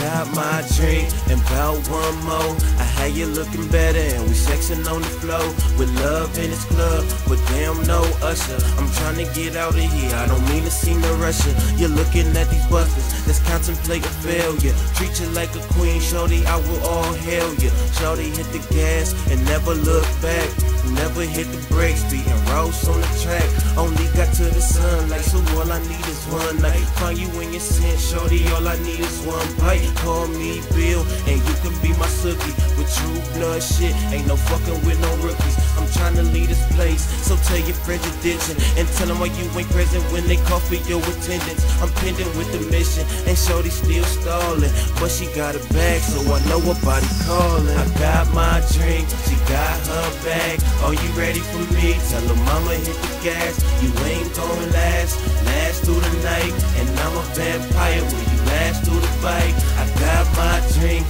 got my drink and bout one more. I had you looking better and we sexing on the floor with love in this club, but damn no usher. Uh. I'm trying to get out of here. I don't mean to seem to rush you. You're looking at these busters that's contemplating failure. Treat you like a queen, shorty. I will all hail you. Shorty hit the gas and never look back. Never hit the brakes, beating roast on the track. Only got to the sunlight, so all I need is one night. Find you in your sin, shorty. All I need is one bite. Call me Bill, and you can be sookie. With true blood shit, ain't no fucking with no rookies. I'm trying to leave this place, so tell your friends you're ditching. And tell them why you ain't present when they call for your attendance. I'm pending with the mission, and shorty still stalling. But she got a bag, so I know her body calling. I got my drink, she got her bag. Are you ready for me? Tell her mama hit the gas. You ain't gon' last, last through the night. And I'm a vampire, will you last through the fight? I got my drink,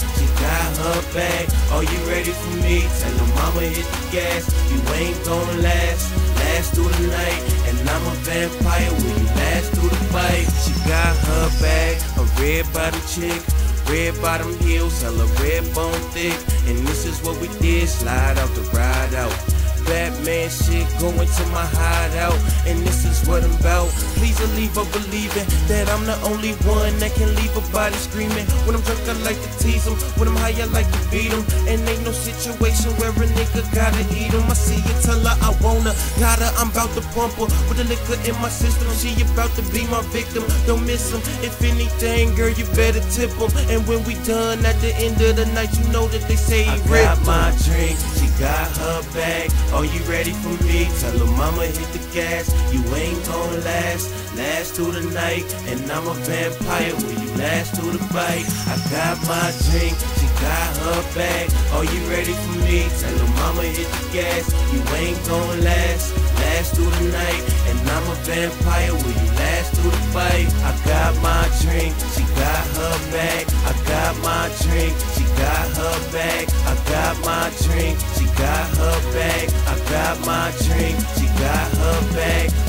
bag. Are you ready for me? Tell her mama hit the gas. You ain't gonna last, last through the night. And I'm a vampire, will you last through the fight? She got her bag, a red bottom chick. Red bottom heels, hella red bone thick. And this is what we did, slide out the ride out. Batman shit going to my hideout, and this is what I'm about. Please believe or believing that I'm the only one that can leave a body screaming. When I'm drunk, I like to tease them. When I'm high, I like to beat them. And ain't no situation where a nigga gotta eat them. I see you, tell her I wanna. Got her, I'm about to pump her with the liquor in my system. She about to be my victim. Don't miss them. If anything, girl, you better tip them. And when we done at the end of the night, you know that they say he my Are you ready for me? Tell her mama hit the gas. You ain't gonna last, last through the night. And I'm a vampire, will you last through the fight? I got my drink, she got her bag. Are you ready for me? Tell her mama hit the gas. You ain't gonna last, last through the night. And I'm a vampire, will you last she got her bag. I got my drink, she got her bag. I got my drink, she got her bag.